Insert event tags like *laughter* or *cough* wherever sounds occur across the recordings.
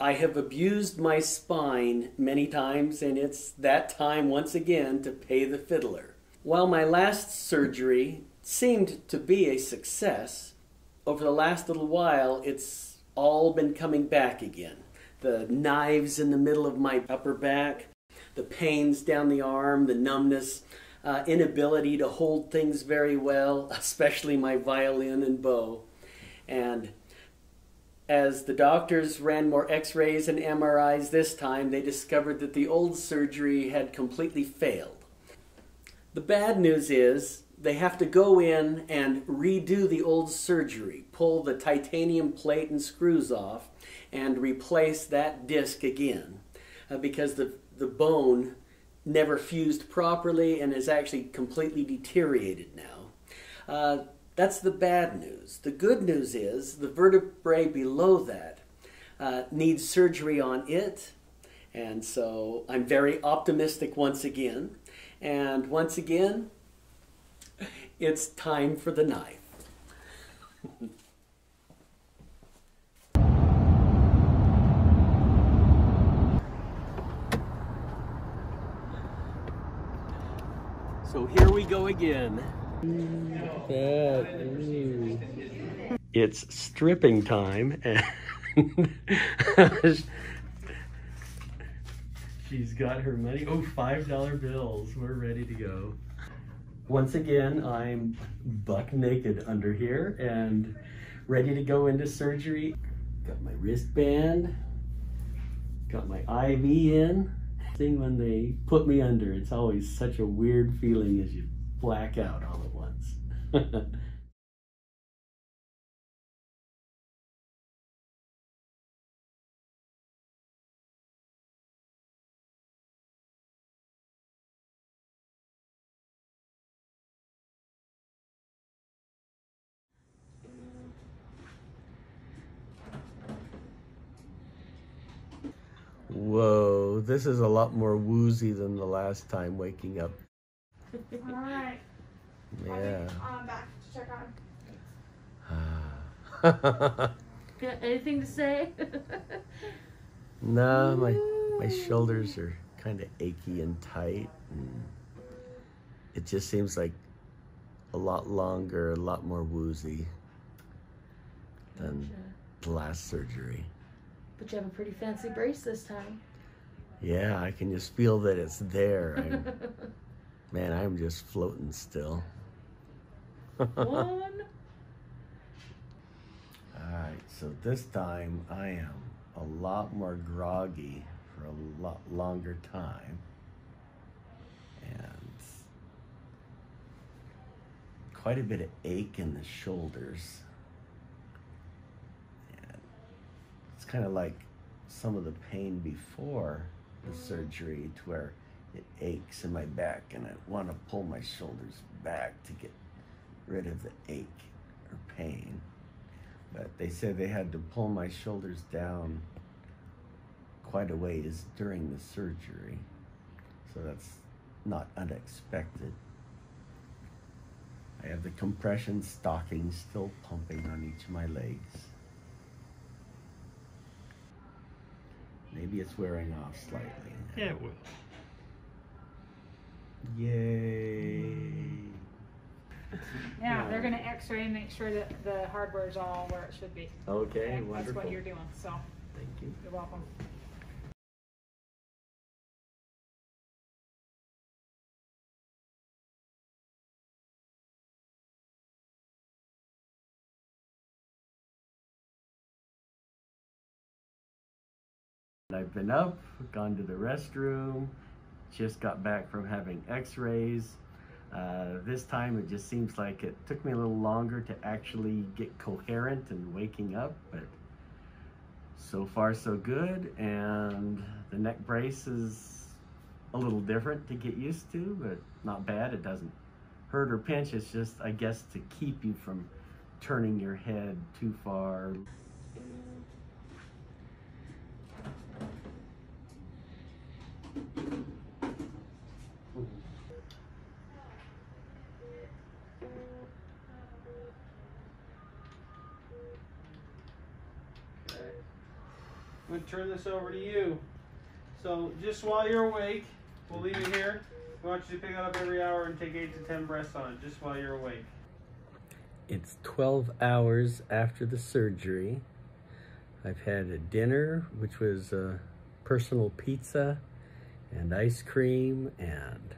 I have abused my spine many times, and it's that time once again to pay the fiddler. While my last surgery seemed to be a success, over the last little while it's all been coming back again. The knives in the middle of my upper back, the pains down the arm, the numbness, uh, inability to hold things very well, *laughs* especially my violin and bow. And as the doctors ran more x rays and MRIs this time, they discovered that the old surgery had completely failed. The bad news is they have to go in and redo the old surgery, pull the titanium plate and screws off, and replace that disc again uh, because the, the bone never fused properly and is actually completely deteriorated now. Uh, that's the bad news. The good news is the vertebrae below that uh, needs surgery on it. And so I'm very optimistic once again. And once again, it's time for the knife. *laughs* so here we go again. It's stripping time and *laughs* she's got her money. Oh, five dollar bills. We're ready to go. Once again, I'm buck naked under here and ready to go into surgery. Got my wristband, got my IV in. Thing when they put me under, it's always such a weird feeling as you black out all at once. *laughs* Whoa, this is a lot more woozy than the last time waking up. All right. Yeah. I'm um, back to check on. *sighs* Got anything to say? no, my my shoulders are kind of achy and tight, and it just seems like a lot longer, a lot more woozy than Gotcha. the last surgery. But you have a pretty fancy brace this time. Yeah, I can just feel that it's there. *laughs* Man, I'm just floating still. One. *laughs* All right, so this time I am a lot more groggy for a lot longer time. And quite a bit of ache in the shoulders. And it's kind of like some of the pain before the surgery to where it aches in my back and I want to pull my shoulders back to get rid of the ache or pain but they said they had to pull my shoulders down quite a ways during the surgery. So that's not unexpected. I have the compression stocking still pumping on each of my legs. Maybe it's wearing off slightly. now. Yeah, it will. Yay. Yeah, they're gonna X-ray and make sure that the hardware is all where it should be. Okay, That's wonderful. what you're doing. So Thank you. you're welcome. I've been up, gone to the restroom, just got back from having x-rays. Uh, this time it just seems like it took me a little longer to actually get coherent and waking up, but so far so good. And the neck brace is a little different to get used to, but not bad. It doesn't hurt or pinch. It's just, I guess, to keep you from turning your head too far. I'm gonna turn this over to you. So just while you're awake, we'll leave it here. We want you to pick it up every hour and take eight to ten breaths on it, just while you're awake. It's 12 hours after the surgery. I've had a dinner, which was a personal pizza and ice cream, and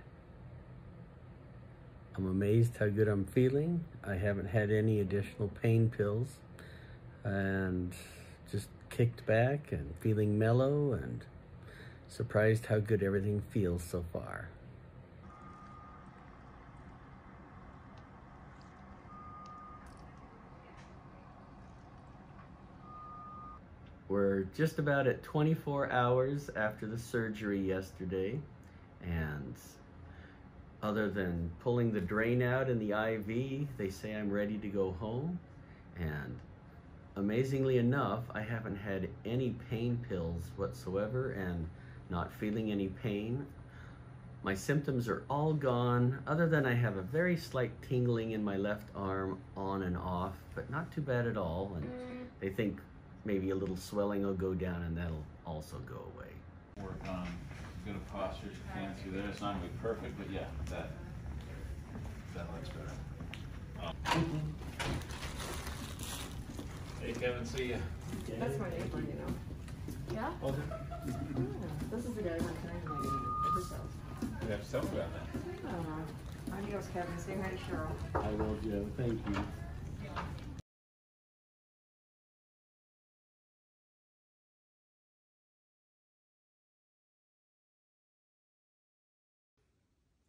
I'm amazed how good I'm feeling. I haven't had any additional pain pills, and kicked back and feeling mellow and surprised how good everything feels so far. We're just about at 24 hours after the surgery yesterday, and other than pulling the drain out in the IV, they say I'm ready to go home. And amazingly enough, I haven't had any pain pills whatsoever and not feeling any pain. My symptoms are all gone, other than I have a very slight tingling in my left arm on and off, but not too bad at all. And mm. they think maybe a little swelling will go down and that'll also go away. work on as good a posture as you can through there. It's not gonna be perfect, but yeah, that that looks better. Um, Hey Kevin, see ya. That's my neighbor, you know. Yeah? Well, Yeah. This is the guy who went to his house. we have to talk about that. I don't know. Adios, Kevin. Say hi to Cheryl. I will, Joe. Thank you.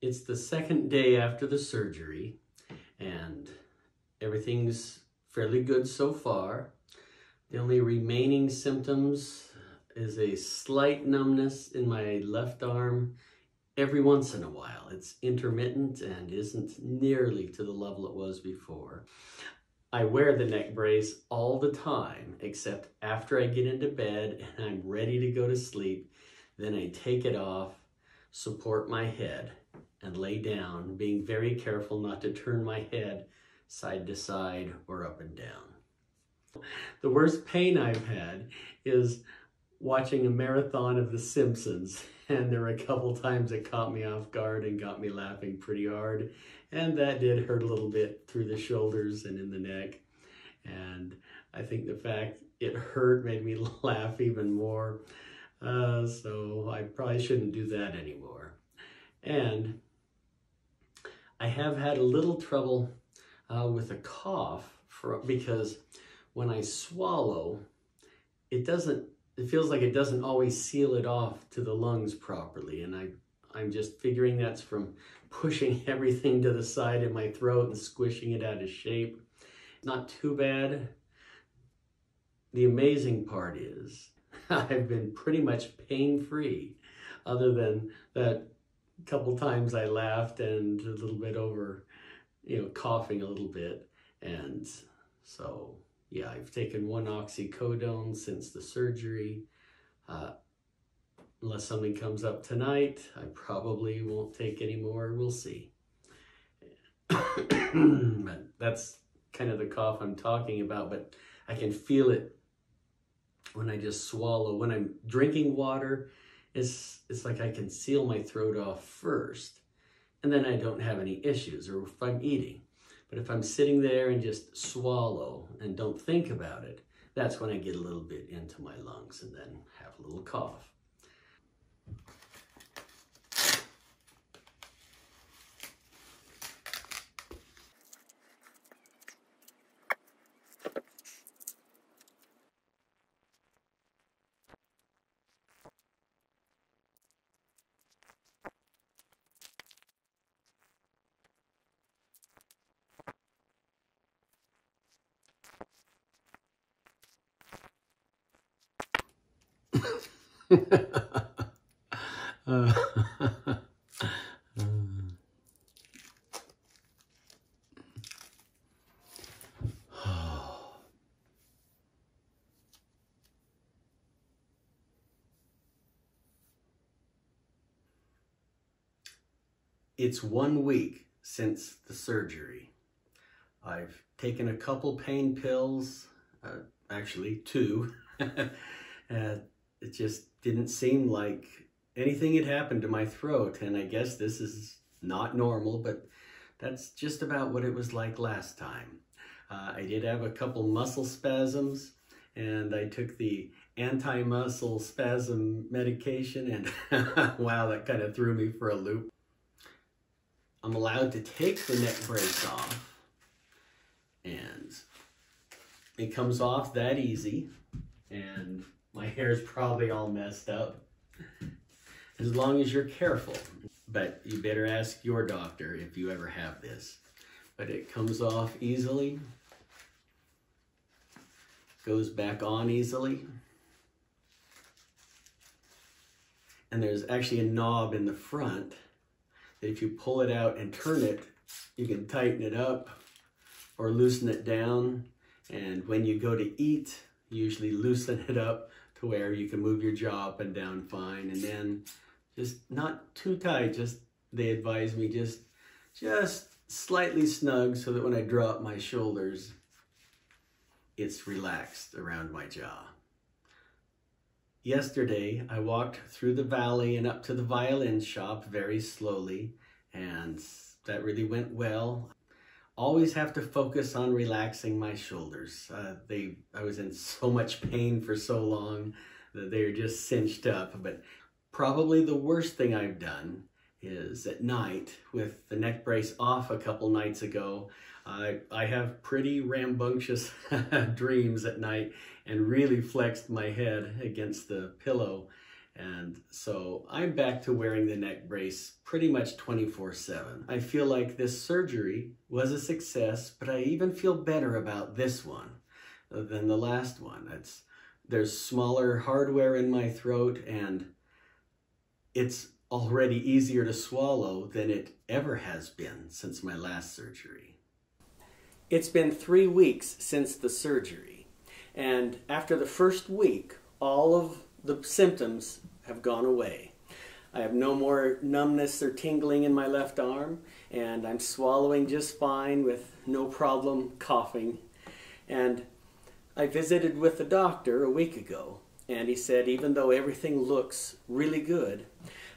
It's the second day after the surgery, and everything's fairly good so far. The only remaining symptoms is a slight numbness in my left arm every once in a while. It's intermittent and isn't nearly to the level it was before. I wear the neck brace all the time, except after I get into bed and I'm ready to go to sleep, then I take it off, support my head, and lay down, being very careful not to turn my head side to side or up and down. The worst pain I've had is watching a marathon of The Simpsons, *laughs* and there were a couple times it caught me off guard and got me laughing pretty hard, and that did hurt a little bit through the shoulders and in the neck. And I think the fact it hurt made me *laughs* laugh even more. Uh, so I probably shouldn't do that anymore. And I have had a little trouble uh, with a cough for, because when I swallow, it doesn't, it feels like it doesn't always seal it off to the lungs properly. And I, I'm just figuring that's from pushing *laughs* everything to the side of my throat and squishing it out of shape. Not too bad. The amazing part is *laughs* I've been pretty much pain-free other than that couple times I laughed and a little bit over, you know, coughing a little bit. And so, yeah, I've taken one oxycodone since the surgery. Uh, unless something comes up tonight, I probably won't take any more. We'll see. *coughs* that's kind of the cough I'm talking about, but I can feel it when I just swallow. When I'm drinking water, it's, it's like I can seal my throat off first, and then I don't have any issues, or if I'm eating. But if I'm sitting there and just swallow and don't think about it, that's when I get a little bit into my lungs and then have a little cough. *sighs* It's one week since the surgery. I've taken a couple pain pills, uh, actually two, *laughs* uh, it just didn't seem like anything had happened to my throat. And I guess this is not normal, but that's just about what it was like last time. Uh, I did have a couple muscle spasms, and I took the anti muscle spasm medication, and *laughs* wow, that kind of threw me for a loop. I'm allowed to take the neck brace off, and it comes off that easy, and my hair is probably all messed up. As long as you're careful, but you better ask your doctor if you ever have this. But it comes off easily, goes back on easily. And there's actually a knob in the front that if you pull it out and turn it, you can tighten it up or loosen it down. And when you go to eat, usually loosen it up to where you can move your jaw up and down fine. And then just not too tight, just they advise me just just slightly snug so that when I drop my shoulders, it's relaxed around my jaw. Yesterday, I walked through the valley and up to the violin shop very slowly, and that really went well. Always have to focus on relaxing my shoulders. Uh, they, I was in so much pain for so long that they are just cinched up. But probably the worst thing I've done is at night with the neck brace off a couple nights ago. I, I have pretty rambunctious *laughs* dreams at night and really flexed my head against the pillow. And so I'm back to wearing the neck brace pretty much 24 7. I feel like this surgery was a success, but I even feel better about this one than the last one. It's, there's smaller hardware in my throat and it's already easier to swallow than it ever has been since my last surgery. It's been three weeks since the surgery, and after the first week, all of the symptoms have gone away. I have no more numbness or tingling in my left arm, and I'm swallowing just fine with no problem coughing. And I visited with the doctor a week ago, and he said even though everything looks really good,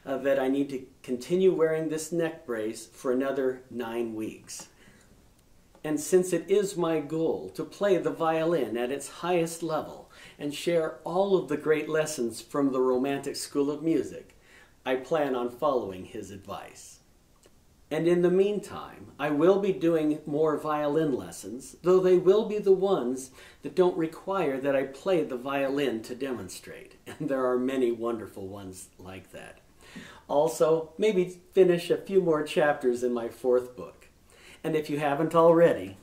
uh, that I need to continue wearing this neck brace for another nine weeks. And since it is my goal to play the violin at its highest level and share all of the great lessons from the Romantic School of Music, I plan on following his advice. And in the meantime, I will be doing more violin lessons, though they will be the ones that don't require that I play the violin to demonstrate. *laughs* And there are many wonderful ones like that. Also, maybe finish a few more chapters in my fourth book. And if you haven't already,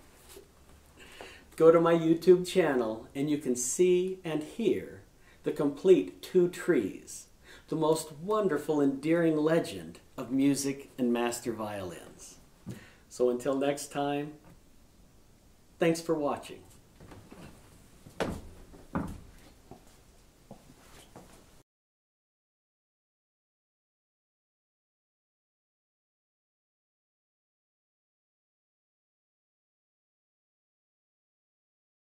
go to my YouTube channel and you can see and hear the complete Two Trees, the most wonderful, endearing legend of music and master violins. So until next time, thanks for watching.